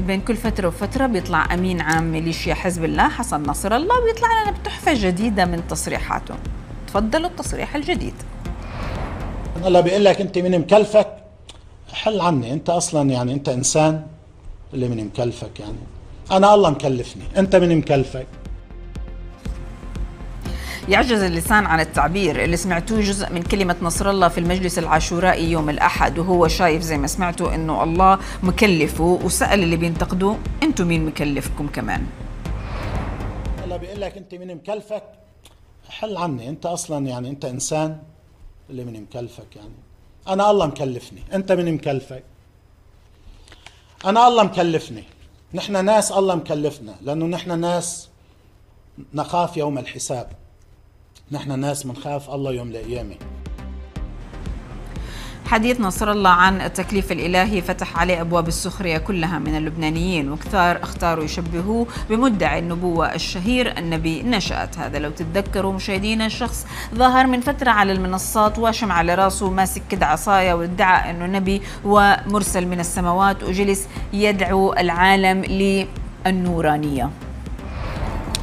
بين كل فترة وفترة بيطلع أمين عام ميليشيا حزب الله حسن نصر الله ويطلع لنا بتحفة جديدة من تصريحاته. تفضلوا التصريح الجديد. الله بيقول لك أنت من مكلفك. حل عني. أنت أصلا يعني أنت إنسان اللي من مكلفك يعني. أنا الله مكلفني. أنت من مكلفك. يعجز اللسان عن التعبير. اللي سمعتوه جزء من كلمة نصر الله في المجلس العاشورائي يوم الأحد وهو شايف زي ما سمعتوا أنه الله مكلفه وسأل اللي بينتقدوه أنتم مين مكلفكم كمان؟ الله بيقول لك أنت من مكلفك؟ حل عني. أنت أصلا يعني أنت إنسان اللي من مكلفك يعني. أنا الله مكلفني. أنت من مكلفك؟ أنا الله مكلفني. نحن ناس الله مكلفنا لأنه نحن ناس نخاف يوم الحساب. نحن ناس منخاف الله يوم القيامة. حديث نصر الله عن التكليف الإلهي فتح عليه أبواب السخرية كلها من اللبنانيين وكثار اختاروا يشبهوه بمدعي النبوة الشهير النبي نشأت. هذا لو تتذكروا مشاهدينا الشخص ظهر من فترة على المنصات واشم على راسه ماسك كده عصاية وادعى أنه نبي ومرسل من السماوات وجلس يدعو العالم للنورانية.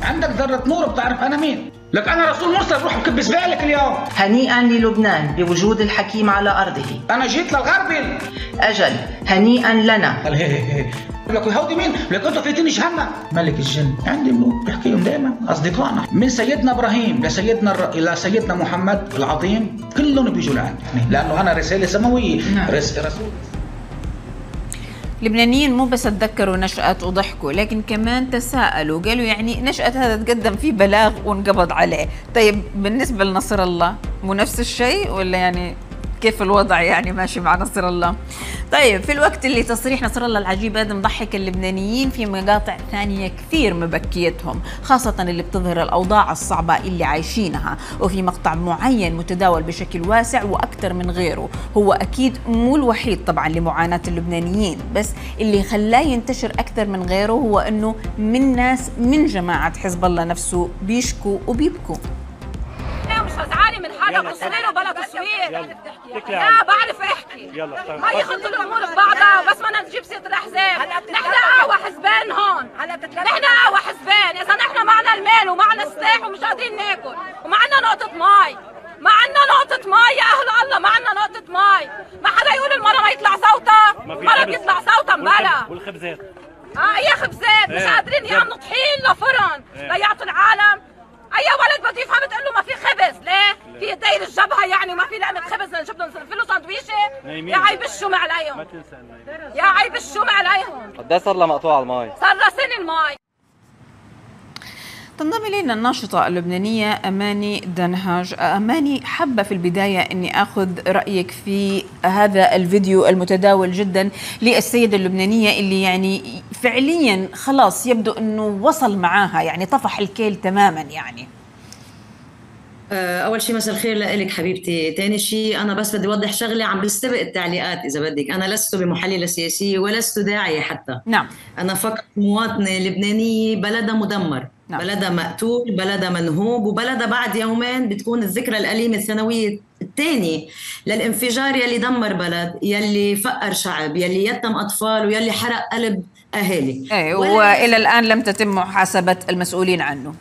عندك ذرة نور بتعرف أنا مين؟ لك أنا رسول مرسل روح بكب زبالك اليوم. هنيئا للبنان بوجود الحكيم على أرضه. أنا جيت للغربي أجل هنيئا لنا. لك هودي مين؟ لك أنتوا فايتين جهنم. ملك الجن. عندي ملوك بحكيهم دائما أصدقائنا. من سيدنا إبراهيم لسيدنا الر... إلى سيدنا محمد العظيم كلهم بيجوا لعندي. لأنه أنا رسالة سماوية. نعم. رس... رسول اللبنانيين مو بس تذكروا نشأة وضحكوا لكن كمان تساءلوا قالوا يعني نشأة هذا تقدم فيه بلاغ وانقبض عليه. طيب بالنسبة لنصر الله مو نفس الشيء ولا يعني كيف الوضع يعني؟ ماشي مع نصر الله. طيب في الوقت اللي تصريح نصر الله العجيب هذا مضحك اللبنانيين في مقاطع ثانية كثير مبكيتهم خاصة اللي بتظهر الأوضاع الصعبة اللي عايشينها وفي مقطع معين متداول بشكل واسع وأكثر من غيره. هو أكيد مو الوحيد طبعا لمعاناة اللبنانيين بس اللي خلاه ينتشر أكثر من غيره هو أنه من ناس من جماعة حزب الله نفسه بيشكوا وبيبكوا. مش من حدا تصوير تكلي لا. بعرف أحكي. يلا، طيب. ما يخلطوا الأمور ببعضها وبس ما نجيب سيرة الأحزاب. نحن قهوه حزبين هون نحن قهوه حزبين اذا نحن معنا المال ومعنا السلاح ومش قادرين ناكل ومعنا نقطه مي ما عنا نقطة مي يا أهل الله ما عنا نقطة مي ما حدا يقول المرة ما يطلع صوتها ما في المرة خبز. بيطلع صوتها مبلا والخب- والخبزات آه اي خبزات مش إيه، قادرين جد. يعملوا طحين لفرن إيه. ليعطوا العالم اي ولد بده يفهم بتقول له ما في خبز ليه؟ في داير الجبهه يعني وما في لقمه خبز نجيب له نصرف له سندويشه نايمين. يا ما عليهم تنسى. يا عيب الشوم عليهم. قد صار لها مقطوعه المي صار راسين المي تنضم إلينا الناشطة اللبنانية أماني دنهاج. أماني حابة في البداية أني أخذ رأيك في هذا الفيديو المتداول جدا للسيدة اللبنانية اللي يعني فعليا خلاص يبدو أنه وصل معاها يعني طفح الكيل تماما يعني. آه، أول شيء مساء الخير لك حبيبتي. ثاني شيء أنا بس بدي اوضح شغلة عم بستبق التعليقات إذا بدك. أنا لست بمحلله سياسيه ولست داعية حتى. نعم. أنا فقط مواطنة لبنانية بلدها مدمر. نعم. بلدها مقتول بلدها منهوب وبلدها بعد يومين بتكون الذكرى الأليمة السنوية الثاني للانفجار يلي دمر بلد يلي فقر شعب يلي يتم أطفال ويلي حرق قلب أهالي. ولا- وإلى الآن لم تتم محاسبة المسؤولين عنه.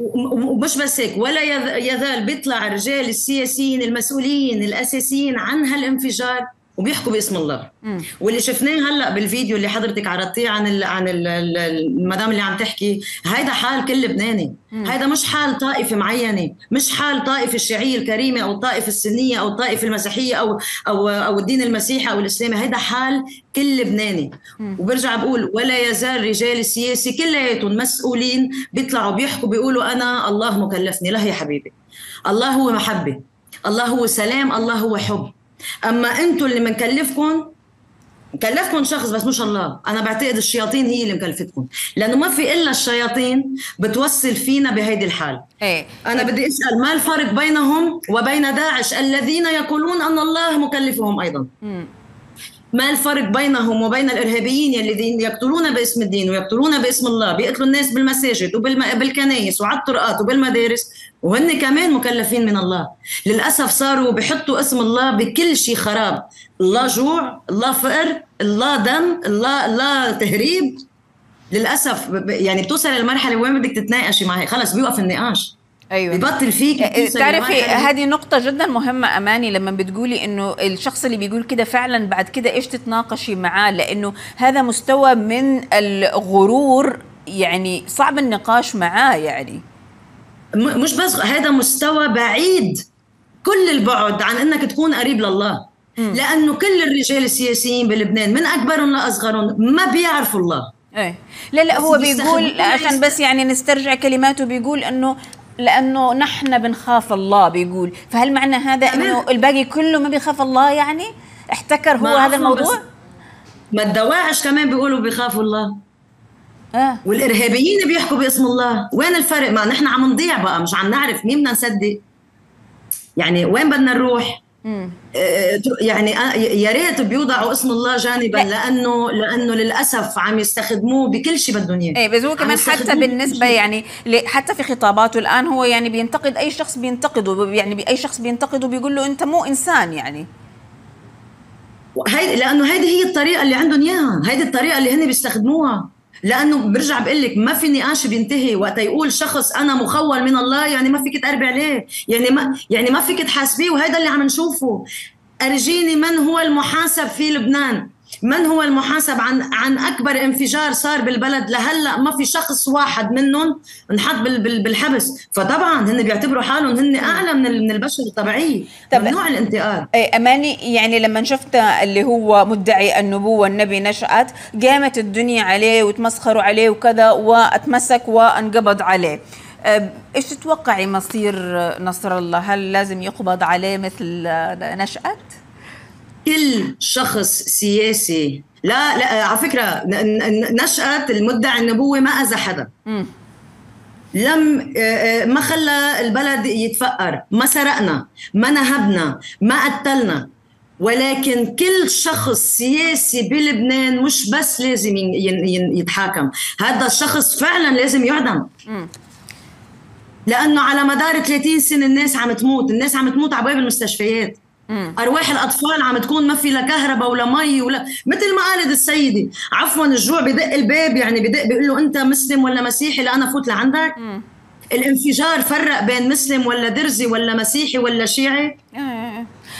ومش بس هيك ولا يزال بيطلع الرجال السياسيين المسؤولين الأساسيين عن هالانفجار. وبيحكوا باسم الله. مم. واللي شفناه هلأ بالفيديو اللي حضرتك عرضتيه عن ال عن ال- ال- المدام اللي عم تحكي هيدا حال كل لبناني. هيدا مش حال طائفة معينة مش حال طائفة الشيعية الكريمة أو الطائفه السنية أو الطائفه المسيحية أو أو أو الدين المسيحي أو الإسلامي. هيدا حال كل لبناني. وبرجع بقول ولا يزال رجال السياسة كلياتهم مسؤولين بيطلعوا بيحكوا بيقولوا أنا الله مكلفني. لا يا حبيبي. الله هو محبة. الله هو سلام. الله هو حب. أما أنتم اللي منكلفكم مكلفكم شخص بس مش الله. أنا بعتقد الشياطين هي اللي مكلفتكم. لأنه ما في إلا الشياطين بتوصل فينا بهيدي الحال. إيه. أنا بدي أسأل ما الفرق بينهم وبين داعش الذين يقولون أن الله مكلفهم أيضا؟ مم. ما الفرق بينهم وبين الإرهابيين يلي دين يقتلون باسم الدين ويقتلون باسم الله بيقتلوا الناس بالمساجد وبالكنايس وعلى الطرقات وبالمدارس وهن كمان مكلفين من الله. للأسف صاروا بحطوا اسم الله بكل شيء خراب. الله جوع الله فقر الله دم الله الله تهريب. للأسف يعني بتوصل للمرحلة وين بدك تتناقشي معي؟ خلص بيوقف النقاش. أيوه. ببطل فيك بتوصل تعرفي لمرحلة- هذه نقطة جدا مهمة أماني لما بتقولي إنه الشخص اللي بيقول كده فعلا بعد كده إيش تتناقشي معاه؟ لأنه هذا مستوى من الغرور يعني صعب النقاش معاه يعني. م- مش بس هذا مستوى بعيد كل البعد عن إنك تكون قريب لله. لأنه كل الرجال السياسيين بلبنان من أكبرهم لأصغرهم ما بيعرفوا الله. إيه. لا لا هو بيقول عشان بس يعني نسترجع كلماته بيقول إنه لأنه نحن بنخاف الله بيقول. فهل معنى هذا. إنه الباقي كله ما بيخاف الله يعني؟ احتكر هو هذا الموضوع؟ ما الدواعش كمان بيقولوا بيخافوا الله. آه. والإرهابيين بيحكوا باسم الله. وين الفرق؟ ما نحن عم نضيع بقى مش عم نعرف مين بدنا نصدق. يعني وين بدنا نروح. آه، يعني آه، يا ريت بيوضعوا اسم الله جانبا لا. لأنه لأنه للأسف عم يستخدموه بكل شيء بدهم اياه إيه بس هو كمان حتى بالنسبة. يعني حتى في خطاباته الآن هو يعني بينتقد أي شخص بينتقده يعني اي شخص بينتقده بيقول له أنت مو إنسان يعني هيدي لأنه هيدي هي الطريقة اللي عندهم إياها هيدي الطريقة اللي هن بيستخدموها لأنه برجع بقول لك ما في نقاش بينتهي وقت يقول شخص أنا مخول من الله يعني ما فيك تقربي عليه يعني ما يعني ما فيك تحاسبيه وهذا اللي عم نشوفه. أرجيني من هو المحاسب في لبنان؟ من هو المحاسب عن عن أكبر انفجار صار بالبلد؟ لهلأ ما في شخص واحد منهم انحط بال- بال- بالحبس. فطبعا هن بيعتبروا حالهم هن أعلى من من البشر الطبيعيه طب- ممنوع الانتقاد. إيه أماني يعني لما شفت اللي هو مدعي النبوة النبي نشأت قامت الدنيا عليه وتمسخروا عليه وكذا واتمسك وانقبض عليه. أه، إيش تتوقعي مصير نصر الله؟ هل لازم يقبض عليه مثل نشأت؟ كل شخص سياسي. لا لا على فكرة نشأت المدعي النبوي ما أذى حدا. مم. لم آه، آه، ما خلى البلد يتفقر. ما سرقنا ما نهبنا ما قتلنا. ولكن كل شخص سياسي بلبنان مش بس لازم يتحاكم. هذا الشخص فعلا لازم يعدم. لأنه على مدار 30 سنة الناس عم تموت. الناس عم تموت على باب المستشفيات. أرواح الأطفال عم تكون ما في لا كهرباء ولا مي ولا مثل ما قالت السيدة. عفوا الجوع بدق الباب يعني بدق بيقول له أنت مسلم ولا مسيحي؟ لانا فوت لعندك. الانفجار فرق بين مسلم ولا درزي ولا مسيحي ولا شيعي؟ آه.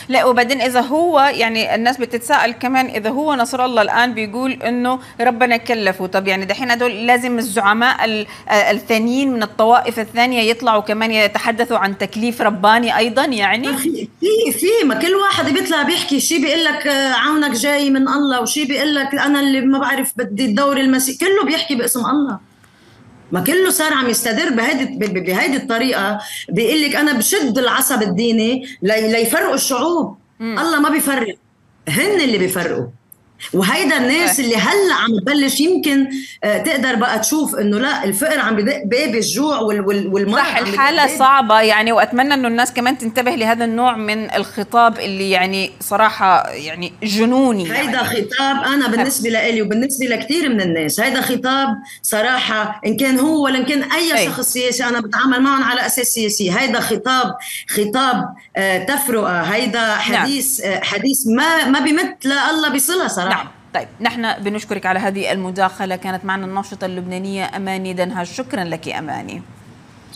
لا وبعدين إذا هو يعني الناس بتتساءل كمان إذا هو نصر الله الآن بيقول إنه ربنا كلفه. طب يعني دحين هدول لازم الزعماء ال- الثانيين من الطوائف الثانية يطلعوا كمان يتحدثوا عن تكليف رباني أيضا يعني؟ في في ما كل واحد بيطلع بيحكي شيء بيقول لك عونك جاي من الله وشيء بيقول لك أنا اللي ما بعرف بدي الدور المسيح كله بيحكي باسم الله. ما كله صار عم يستدر بهيدي الطريقة. بيقول لك أنا بشد العصب الديني لي- ليفرقوا الشعوب. الله ما بيفرق. هن اللي بيفرقوا. وهيدا الناس اللي هلأ عم تبلش يمكن آه، تقدر بقى تشوف إنه لا الفقر عم بدق باب الجوع وال- وال- والمرض صح باب صعبة يعني وأتمنى أنه الناس كمان تنتبه لهذا النوع من الخطاب اللي يعني صراحة يعني جنوني يعني. هيدا خطاب أنا بالنسبة لإلي وبالنسبة لكثير من الناس هيدا خطاب صراحة إن كان هو ولا إن كان أي أي. شخص سياسي أنا بتعامل معهم على أساس سياسي هيدا خطاب خطاب آه، تفرقة هيدا حديث آه، حديث ما ما بمت الله بصله صراحة. نعم. طيب نحن بنشكرك على هذه المداخلة. كانت معنا الناشطة اللبنانية أماني دنها شكرا لك أماني.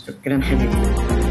شكرا حبيبي.